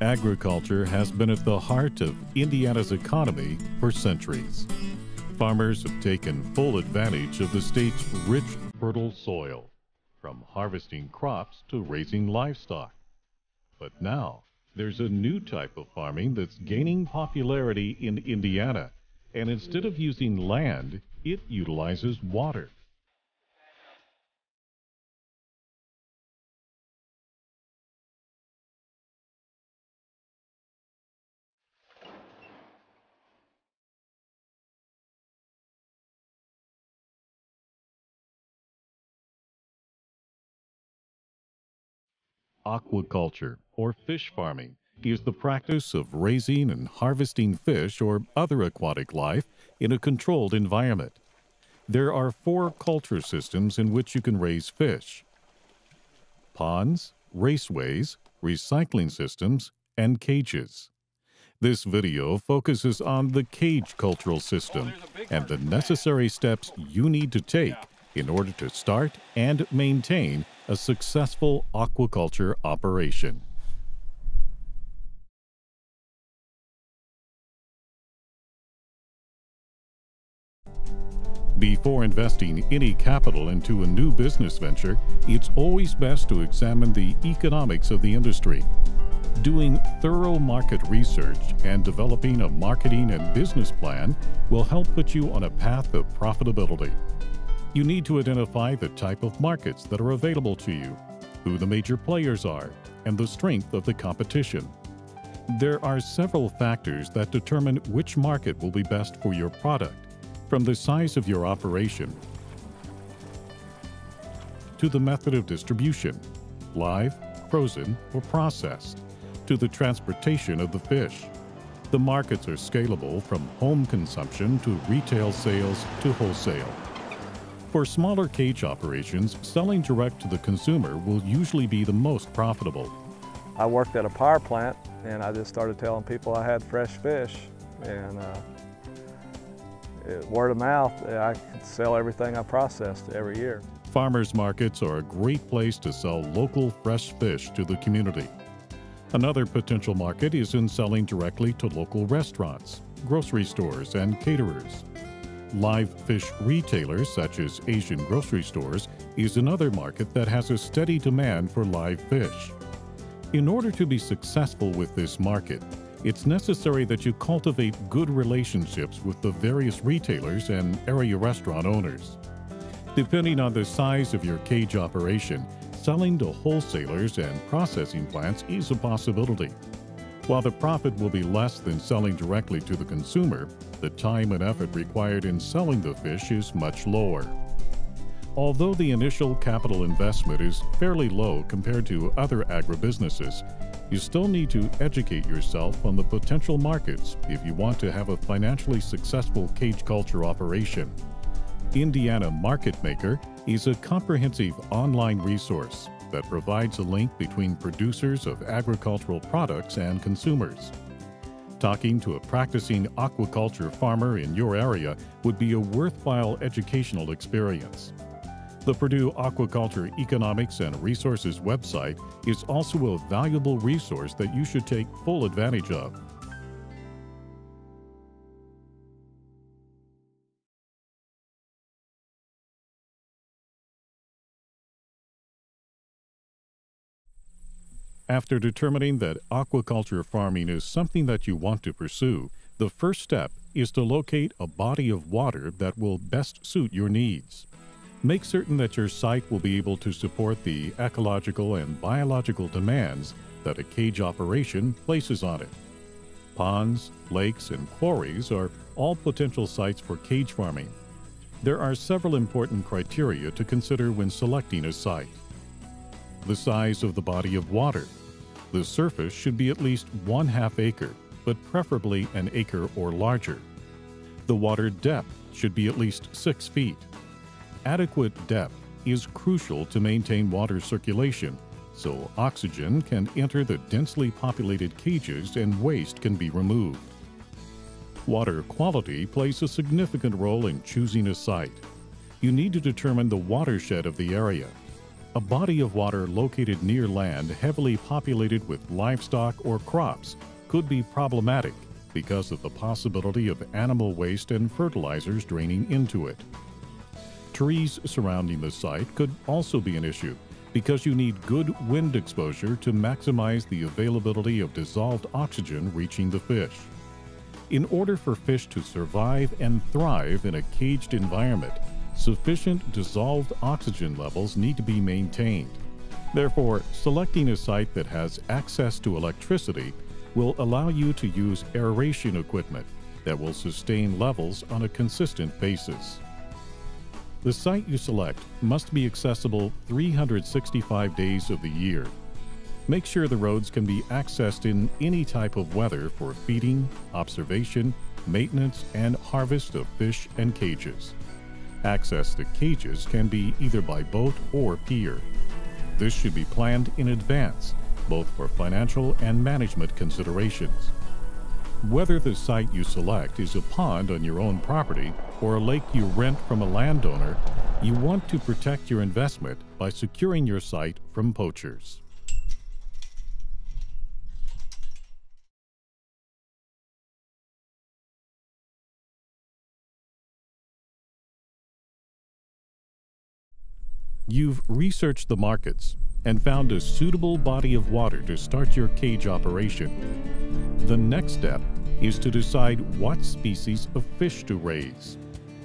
Agriculture has been at the heart of Indiana's economy for centuries. Farmers have taken full advantage of the state's rich, fertile soil, from harvesting crops to raising livestock. But now, there's a new type of farming that's gaining popularity in Indiana, and instead of using land, it utilizes water. Aquaculture, or fish farming, is the practice of raising and harvesting fish or other aquatic life in a controlled environment. There are four culture systems in which you can raise fish ponds, raceways, recycling systems, and cages. This video focuses on the cage cultural system and the necessary steps you need to take in order to start and maintain a successful aquaculture operation. Before investing any capital into a new business venture, it's always best to examine the economics of the industry. Doing thorough market research and developing a marketing and business plan will help put you on a path of profitability. You need to identify the type of markets that are available to you, who the major players are, and the strength of the competition. There are several factors that determine which market will be best for your product, from the size of your operation to the method of distribution, live, frozen, or processed, to the transportation of the fish. The markets are scalable from home consumption to retail sales to wholesale. For smaller cage operations, selling direct to the consumer will usually be the most profitable. I worked at a power plant and I just started telling people I had fresh fish and uh, it, word of mouth, I could sell everything I processed every year. Farmers markets are a great place to sell local fresh fish to the community. Another potential market is in selling directly to local restaurants, grocery stores, and caterers. Live fish retailers, such as Asian grocery stores, is another market that has a steady demand for live fish. In order to be successful with this market, it's necessary that you cultivate good relationships with the various retailers and area restaurant owners. Depending on the size of your cage operation, selling to wholesalers and processing plants is a possibility. While the profit will be less than selling directly to the consumer, the time and effort required in selling the fish is much lower. Although the initial capital investment is fairly low compared to other agribusinesses, you still need to educate yourself on the potential markets if you want to have a financially successful cage culture operation. Indiana Market Maker is a comprehensive online resource that provides a link between producers of agricultural products and consumers. Talking to a practicing aquaculture farmer in your area would be a worthwhile educational experience. The Purdue Aquaculture Economics and Resources website is also a valuable resource that you should take full advantage of. After determining that aquaculture farming is something that you want to pursue, the first step is to locate a body of water that will best suit your needs. Make certain that your site will be able to support the ecological and biological demands that a cage operation places on it. Ponds, lakes, and quarries are all potential sites for cage farming. There are several important criteria to consider when selecting a site. The size of the body of water, the surface should be at least one half acre, but preferably an acre or larger. The water depth should be at least six feet. Adequate depth is crucial to maintain water circulation, so oxygen can enter the densely populated cages and waste can be removed. Water quality plays a significant role in choosing a site. You need to determine the watershed of the area. A body of water located near land heavily populated with livestock or crops could be problematic because of the possibility of animal waste and fertilizers draining into it. Trees surrounding the site could also be an issue because you need good wind exposure to maximize the availability of dissolved oxygen reaching the fish. In order for fish to survive and thrive in a caged environment, sufficient dissolved oxygen levels need to be maintained. Therefore, selecting a site that has access to electricity will allow you to use aeration equipment that will sustain levels on a consistent basis. The site you select must be accessible 365 days of the year. Make sure the roads can be accessed in any type of weather for feeding, observation, maintenance, and harvest of fish and cages. Access to cages can be either by boat or pier. This should be planned in advance, both for financial and management considerations. Whether the site you select is a pond on your own property or a lake you rent from a landowner, you want to protect your investment by securing your site from poachers. You've researched the markets and found a suitable body of water to start your cage operation. The next step is to decide what species of fish to raise.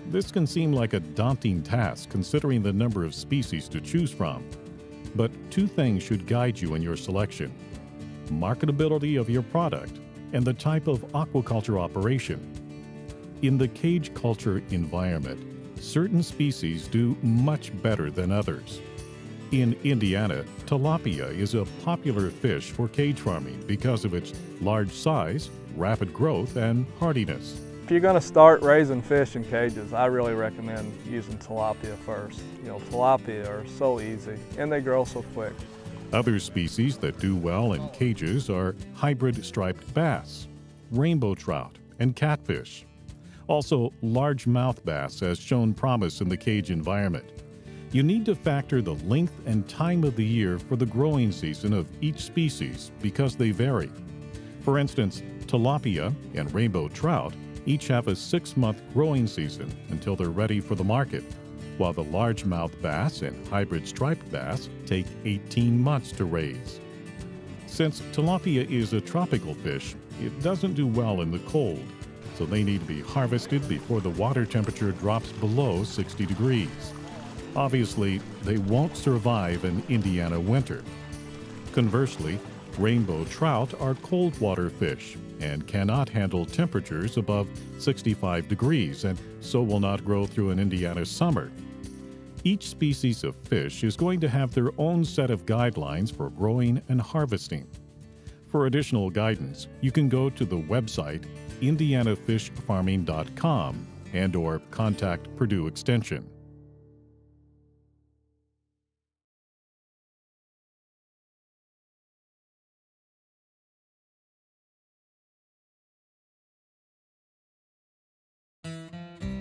This can seem like a daunting task considering the number of species to choose from. But two things should guide you in your selection marketability of your product and the type of aquaculture operation. In the cage culture environment, certain species do much better than others. In Indiana, tilapia is a popular fish for cage farming because of its large size, rapid growth, and hardiness. If you're going to start raising fish in cages, I really recommend using tilapia first. You know, tilapia are so easy and they grow so quick. Other species that do well in cages are hybrid striped bass, rainbow trout, and catfish. Also, largemouth bass has shown promise in the cage environment. You need to factor the length and time of the year for the growing season of each species because they vary. For instance, tilapia and rainbow trout each have a six month growing season until they're ready for the market, while the largemouth bass and hybrid striped bass take 18 months to raise. Since tilapia is a tropical fish, it doesn't do well in the cold, so they need to be harvested before the water temperature drops below 60 degrees. Obviously, they won't survive an Indiana winter. Conversely, rainbow trout are cold water fish and cannot handle temperatures above 65 degrees and so will not grow through an Indiana summer. Each species of fish is going to have their own set of guidelines for growing and harvesting. For additional guidance, you can go to the website indianafishfarming.com and or contact Purdue Extension.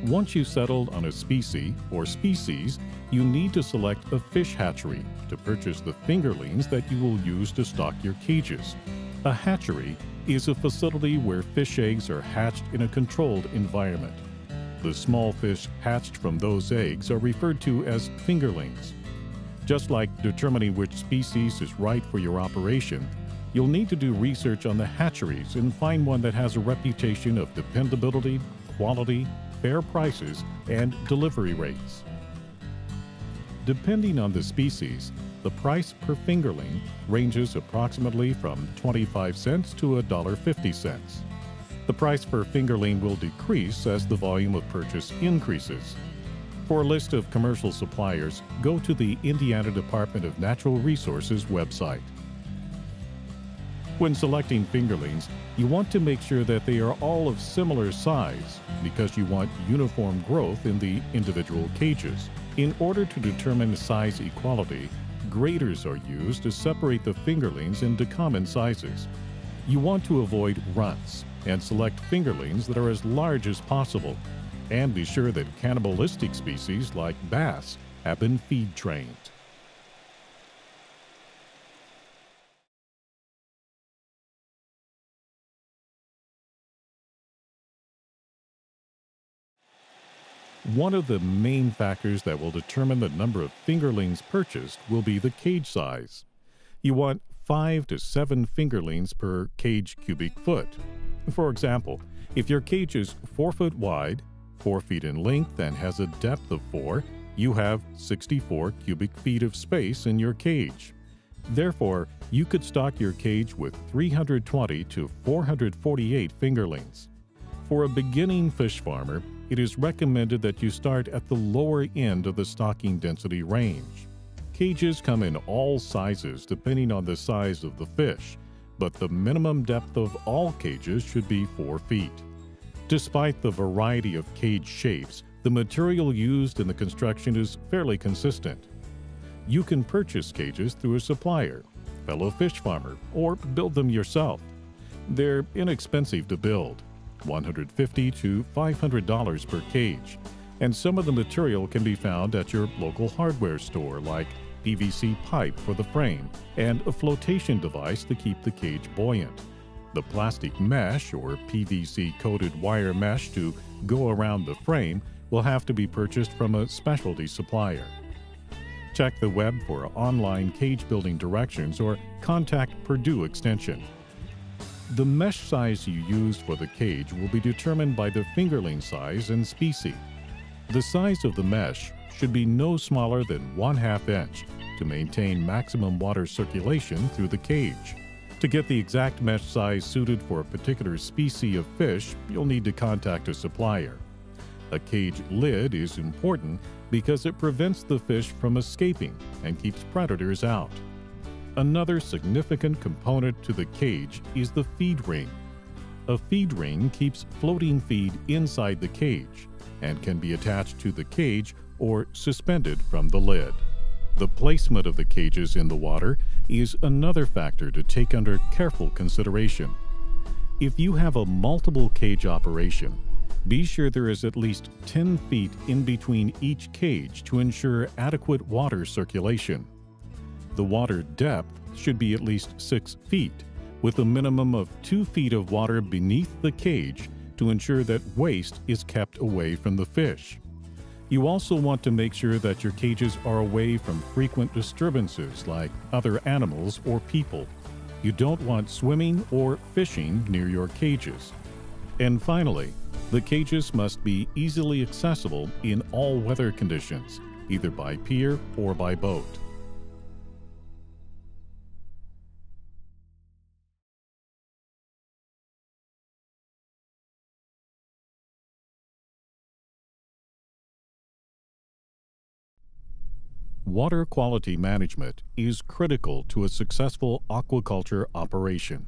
Once you've settled on a species or species, you need to select a fish hatchery to purchase the fingerlings that you will use to stock your cages. A hatchery is a facility where fish eggs are hatched in a controlled environment. The small fish hatched from those eggs are referred to as fingerlings. Just like determining which species is right for your operation, you'll need to do research on the hatcheries and find one that has a reputation of dependability, quality, fair prices and delivery rates. Depending on the species, the price per fingerling ranges approximately from 25 cents to $1.50. The price per fingerling will decrease as the volume of purchase increases. For a list of commercial suppliers, go to the Indiana Department of Natural Resources website. When selecting fingerlings, you want to make sure that they are all of similar size because you want uniform growth in the individual cages. In order to determine size equality, graders are used to separate the fingerlings into common sizes. You want to avoid runts and select fingerlings that are as large as possible. And be sure that cannibalistic species like bass have been feed trained. One of the main factors that will determine the number of fingerlings purchased will be the cage size. You want 5 to 7 fingerlings per cage cubic foot. For example, if your cage is 4 foot wide, 4 feet in length, and has a depth of 4, you have 64 cubic feet of space in your cage. Therefore, you could stock your cage with 320 to 448 fingerlings. For a beginning fish farmer, it is recommended that you start at the lower end of the stocking density range. Cages come in all sizes depending on the size of the fish, but the minimum depth of all cages should be 4 feet. Despite the variety of cage shapes, the material used in the construction is fairly consistent. You can purchase cages through a supplier, fellow fish farmer, or build them yourself. They're inexpensive to build, 150 to $500 per cage, and some of the material can be found at your local hardware store like PVC pipe for the frame and a flotation device to keep the cage buoyant. The plastic mesh or PVC coated wire mesh to go around the frame will have to be purchased from a specialty supplier. Check the web for online cage building directions or contact Purdue Extension. The mesh size you use for the cage will be determined by the fingerling size and species. The size of the mesh should be no smaller than 1 half inch to maintain maximum water circulation through the cage. To get the exact mesh size suited for a particular species of fish, you'll need to contact a supplier. A cage lid is important because it prevents the fish from escaping and keeps predators out. Another significant component to the cage is the feed ring. A feed ring keeps floating feed inside the cage and can be attached to the cage or suspended from the lid. The placement of the cages in the water is another factor to take under careful consideration. If you have a multiple cage operation, be sure there is at least 10 feet in between each cage to ensure adequate water circulation. The water depth should be at least 6 feet, with a minimum of 2 feet of water beneath the cage to ensure that waste is kept away from the fish. You also want to make sure that your cages are away from frequent disturbances like other animals or people. You don't want swimming or fishing near your cages. And finally, the cages must be easily accessible in all weather conditions, either by pier or by boat. Water quality management is critical to a successful aquaculture operation.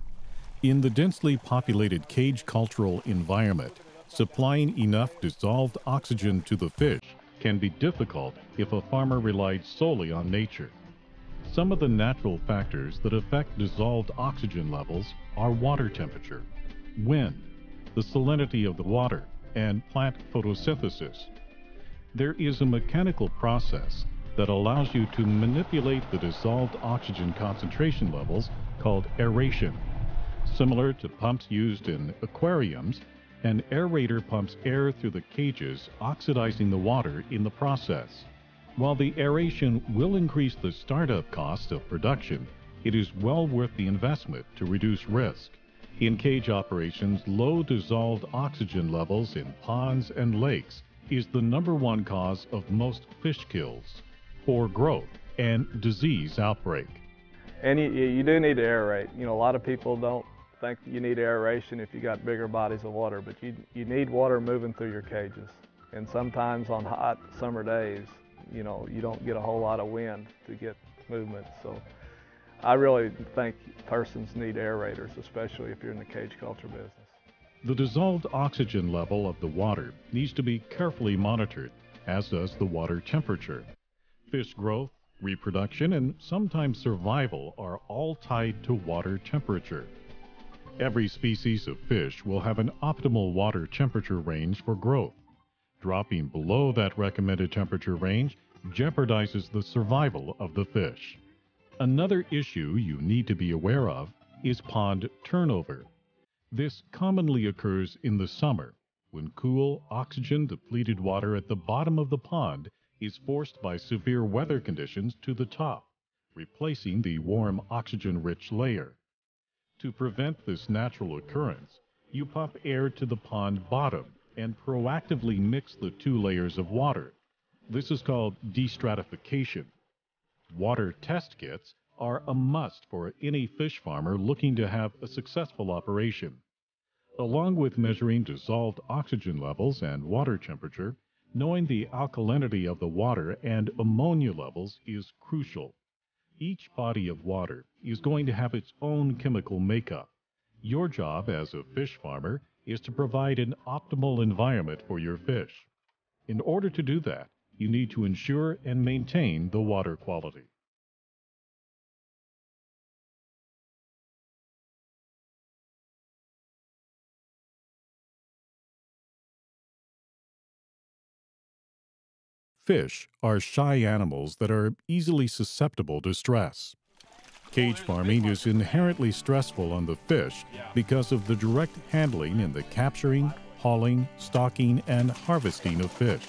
In the densely populated cage cultural environment, supplying enough dissolved oxygen to the fish can be difficult if a farmer relied solely on nature. Some of the natural factors that affect dissolved oxygen levels are water temperature, wind, the salinity of the water, and plant photosynthesis. There is a mechanical process that allows you to manipulate the dissolved oxygen concentration levels called aeration. Similar to pumps used in aquariums, an aerator pumps air through the cages, oxidizing the water in the process. While the aeration will increase the startup cost of production, it is well worth the investment to reduce risk. In cage operations, low dissolved oxygen levels in ponds and lakes is the number one cause of most fish kills poor growth, and disease outbreak. And you, you do need to aerate. You know, a lot of people don't think you need aeration if you got bigger bodies of water, but you, you need water moving through your cages. And sometimes on hot summer days, you know, you don't get a whole lot of wind to get movement. So I really think persons need aerators, especially if you're in the cage culture business. The dissolved oxygen level of the water needs to be carefully monitored, as does the water temperature. Fish growth, reproduction, and sometimes survival are all tied to water temperature. Every species of fish will have an optimal water temperature range for growth. Dropping below that recommended temperature range jeopardizes the survival of the fish. Another issue you need to be aware of is pond turnover. This commonly occurs in the summer when cool, oxygen depleted water at the bottom of the pond is forced by severe weather conditions to the top, replacing the warm, oxygen rich layer. To prevent this natural occurrence, you pump air to the pond bottom and proactively mix the two layers of water. This is called destratification. Water test kits are a must for any fish farmer looking to have a successful operation. Along with measuring dissolved oxygen levels and water temperature, knowing the alkalinity of the water and ammonia levels is crucial. Each body of water is going to have its own chemical makeup. Your job as a fish farmer is to provide an optimal environment for your fish. In order to do that, you need to ensure and maintain the water quality. Fish are shy animals that are easily susceptible to stress. Cage farming is inherently stressful on the fish because of the direct handling in the capturing, hauling, stocking, and harvesting of fish.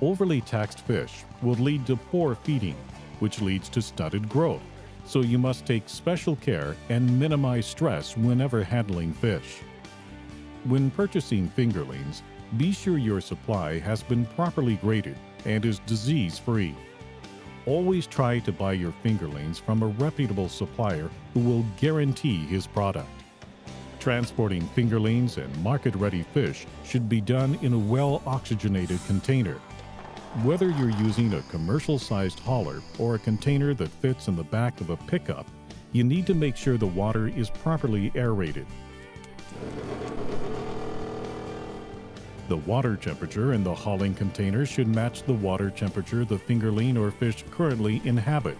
Overly taxed fish will lead to poor feeding, which leads to stunted growth, so you must take special care and minimize stress whenever handling fish. When purchasing fingerlings, be sure your supply has been properly graded and is disease free. Always try to buy your fingerlings from a reputable supplier who will guarantee his product. Transporting fingerlings and market ready fish should be done in a well oxygenated container. Whether you're using a commercial sized hauler or a container that fits in the back of a pickup, you need to make sure the water is properly aerated. The water temperature in the hauling container should match the water temperature the fingerling or fish currently inhabit.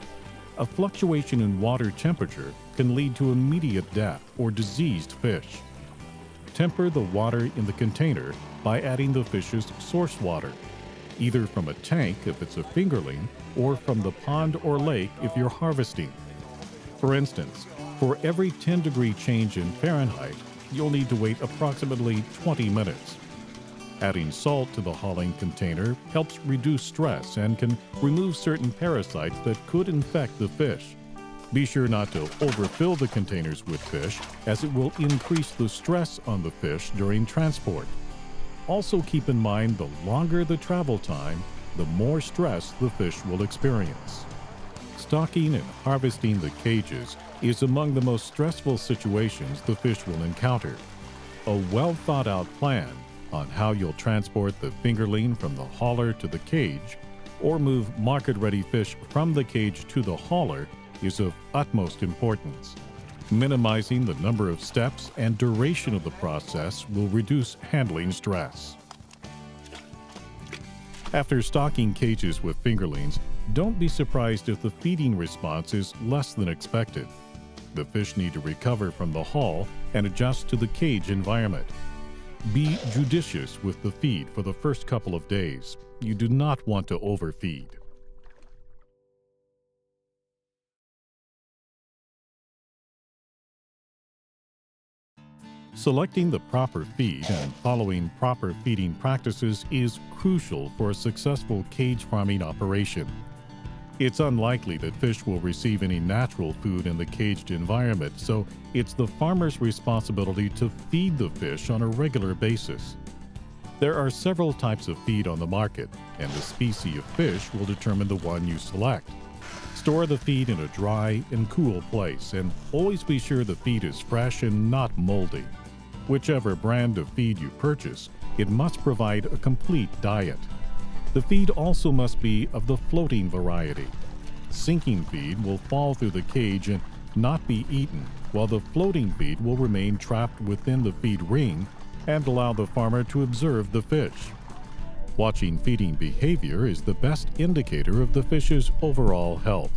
A fluctuation in water temperature can lead to immediate death or diseased fish. Temper the water in the container by adding the fish's source water, either from a tank if it's a fingerling or from the pond or lake if you're harvesting. For instance, for every 10 degree change in Fahrenheit, you'll need to wait approximately 20 minutes. Adding salt to the hauling container helps reduce stress and can remove certain parasites that could infect the fish. Be sure not to overfill the containers with fish, as it will increase the stress on the fish during transport. Also, keep in mind the longer the travel time, the more stress the fish will experience. Stocking and harvesting the cages is among the most stressful situations the fish will encounter. A well thought out plan on how you'll transport the fingerling from the hauler to the cage or move market ready fish from the cage to the hauler is of utmost importance. Minimizing the number of steps and duration of the process will reduce handling stress. After stocking cages with fingerlings, don't be surprised if the feeding response is less than expected. The fish need to recover from the haul and adjust to the cage environment. Be judicious with the feed for the first couple of days. You do not want to overfeed. Selecting the proper feed and following proper feeding practices is crucial for a successful cage farming operation. It's unlikely that fish will receive any natural food in the caged environment, so it's the farmer's responsibility to feed the fish on a regular basis. There are several types of feed on the market, and the species of fish will determine the one you select. Store the feed in a dry and cool place, and always be sure the feed is fresh and not moldy. Whichever brand of feed you purchase, it must provide a complete diet. The feed also must be of the floating variety. Sinking feed will fall through the cage and not be eaten, while the floating feed will remain trapped within the feed ring and allow the farmer to observe the fish. Watching feeding behavior is the best indicator of the fish's overall health.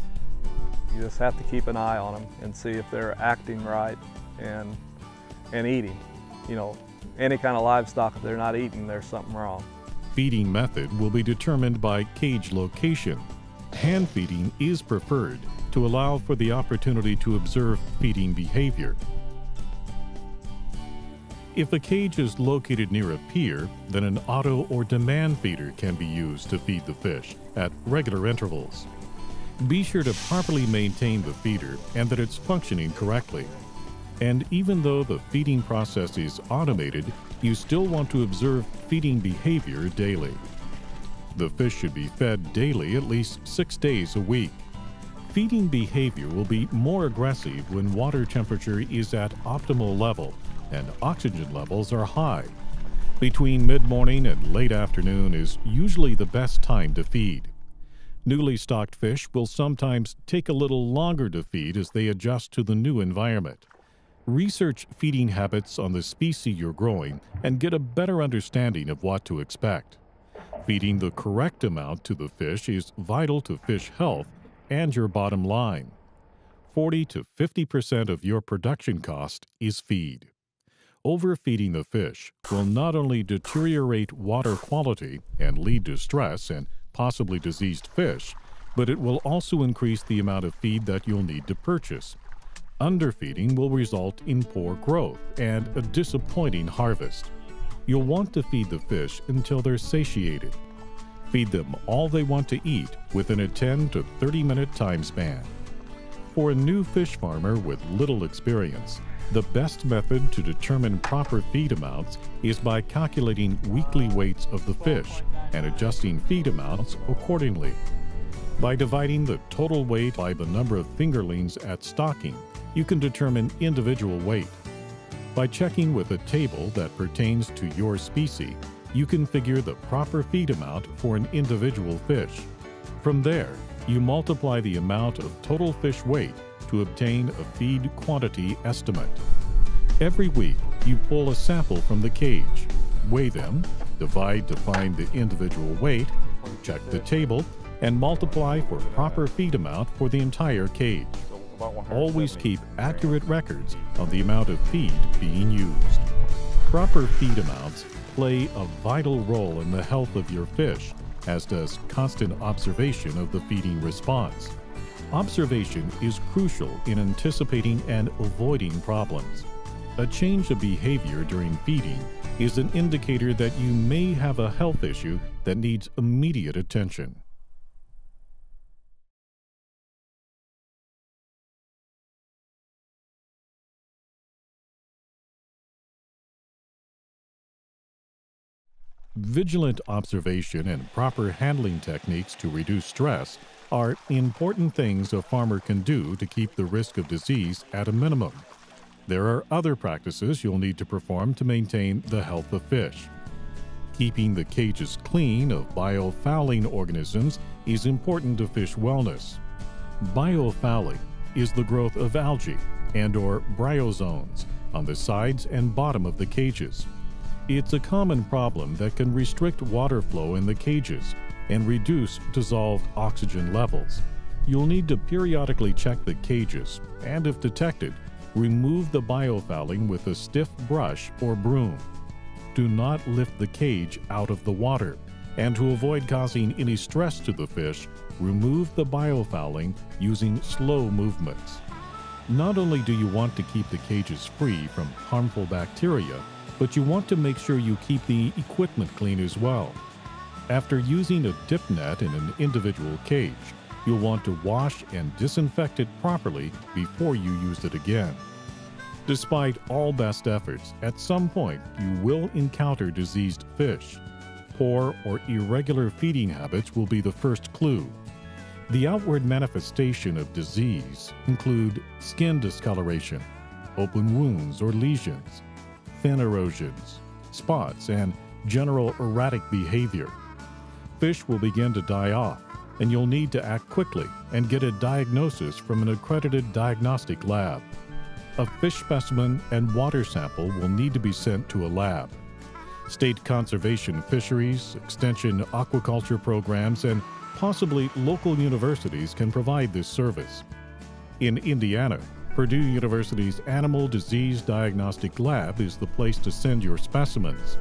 You just have to keep an eye on them and see if they're acting right and, and eating. You know, any kind of livestock, if they're not eating, there's something wrong feeding method will be determined by cage location. Hand feeding is preferred to allow for the opportunity to observe feeding behavior. If a cage is located near a pier, then an auto or demand feeder can be used to feed the fish at regular intervals. Be sure to properly maintain the feeder and that it's functioning correctly. And even though the feeding process is automated, you still want to observe feeding behavior daily. The fish should be fed daily at least six days a week. Feeding behavior will be more aggressive when water temperature is at optimal level and oxygen levels are high. Between mid morning and late afternoon is usually the best time to feed. Newly stocked fish will sometimes take a little longer to feed as they adjust to the new environment. Research feeding habits on the species you're growing and get a better understanding of what to expect. Feeding the correct amount to the fish is vital to fish health and your bottom line. 40 to 50% of your production cost is feed. Overfeeding the fish will not only deteriorate water quality and lead to stress and possibly diseased fish, but it will also increase the amount of feed that you'll need to purchase. Underfeeding will result in poor growth and a disappointing harvest. You'll want to feed the fish until they're satiated. Feed them all they want to eat within a 10 to 30 minute time span. For a new fish farmer with little experience, the best method to determine proper feed amounts is by calculating weekly weights of the fish and adjusting feed amounts accordingly. By dividing the total weight by the number of fingerlings at stocking, you can determine individual weight. By checking with a table that pertains to your species, you can figure the proper feed amount for an individual fish. From there, you multiply the amount of total fish weight to obtain a feed quantity estimate. Every week, you pull a sample from the cage, weigh them, divide to find the individual weight, check the table, and multiply for proper feed amount for the entire cage. Always keep accurate records of the amount of feed being used. Proper feed amounts play a vital role in the health of your fish, as does constant observation of the feeding response. Observation is crucial in anticipating and avoiding problems. A change of behavior during feeding is an indicator that you may have a health issue that needs immediate attention. Vigilant observation and proper handling techniques to reduce stress are important things a farmer can do to keep the risk of disease at a minimum. There are other practices you'll need to perform to maintain the health of fish. Keeping the cages clean of biofouling organisms is important to fish wellness. Biofouling is the growth of algae and or bryozoans on the sides and bottom of the cages. It's a common problem that can restrict water flow in the cages and reduce dissolved oxygen levels. You'll need to periodically check the cages and, if detected, remove the biofouling with a stiff brush or broom. Do not lift the cage out of the water, and to avoid causing any stress to the fish, remove the biofouling using slow movements. Not only do you want to keep the cages free from harmful bacteria, but you want to make sure you keep the equipment clean as well. After using a dip net in an individual cage, you'll want to wash and disinfect it properly before you use it again. Despite all best efforts, at some point you will encounter diseased fish. Poor or irregular feeding habits will be the first clue. The outward manifestation of disease include skin discoloration, open wounds or lesions, fin erosions, spots, and general erratic behavior. Fish will begin to die off, and you'll need to act quickly and get a diagnosis from an accredited diagnostic lab. A fish specimen and water sample will need to be sent to a lab. State conservation fisheries, extension aquaculture programs, and possibly local universities can provide this service. In Indiana, Purdue University's Animal Disease Diagnostic Lab is the place to send your specimens.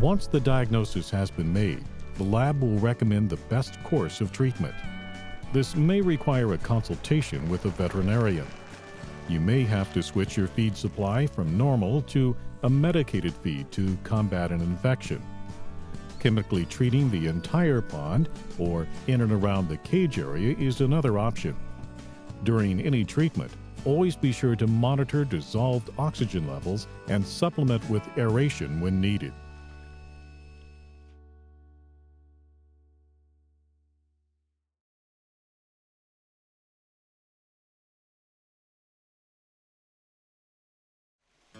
Once the diagnosis has been made, the lab will recommend the best course of treatment. This may require a consultation with a veterinarian. You may have to switch your feed supply from normal to a medicated feed to combat an infection. Chemically treating the entire pond or in and around the cage area is another option. During any treatment, always be sure to monitor dissolved oxygen levels and supplement with aeration when needed.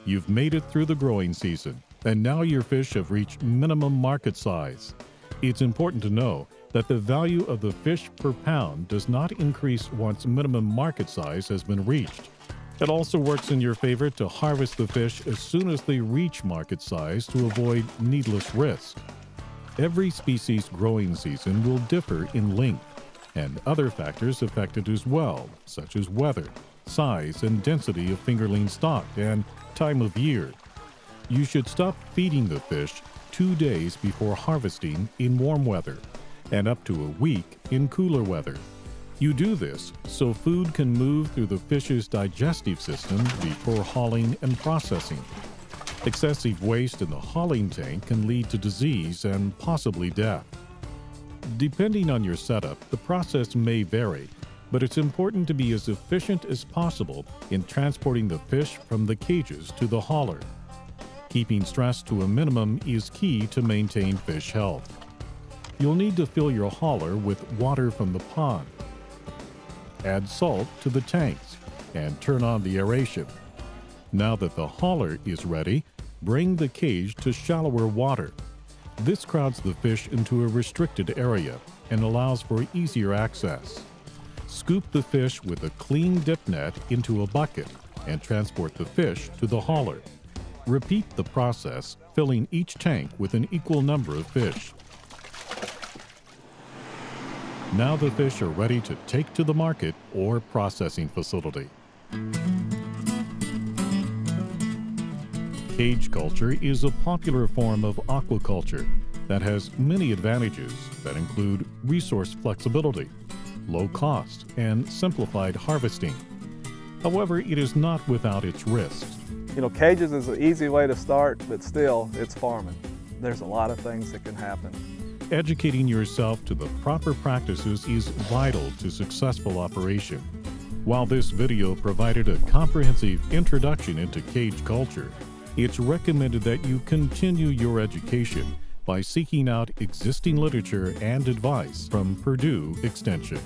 You've made it through the growing season, and now your fish have reached minimum market size. It's important to know that the value of the fish per pound does not increase once minimum market size has been reached. It also works in your favor to harvest the fish as soon as they reach market size to avoid needless risk. Every species growing season will differ in length, and other factors affect it as well, such as weather, size and density of fingerling stock, and time of year. You should stop feeding the fish two days before harvesting in warm weather and up to a week in cooler weather. You do this so food can move through the fish's digestive system before hauling and processing. Excessive waste in the hauling tank can lead to disease and possibly death. Depending on your setup, the process may vary, but it's important to be as efficient as possible in transporting the fish from the cages to the hauler. Keeping stress to a minimum is key to maintain fish health. You'll need to fill your hauler with water from the pond. Add salt to the tanks and turn on the aeration. Now that the hauler is ready, bring the cage to shallower water. This crowds the fish into a restricted area and allows for easier access. Scoop the fish with a clean dip net into a bucket and transport the fish to the hauler. Repeat the process, filling each tank with an equal number of fish. Now the fish are ready to take to the market or processing facility. Cage culture is a popular form of aquaculture that has many advantages that include resource flexibility, low cost, and simplified harvesting. However, it is not without its risks. You know, cages is an easy way to start, but still, it's farming. There's a lot of things that can happen. Educating yourself to the proper practices is vital to successful operation. While this video provided a comprehensive introduction into cage culture, it's recommended that you continue your education by seeking out existing literature and advice from Purdue Extension.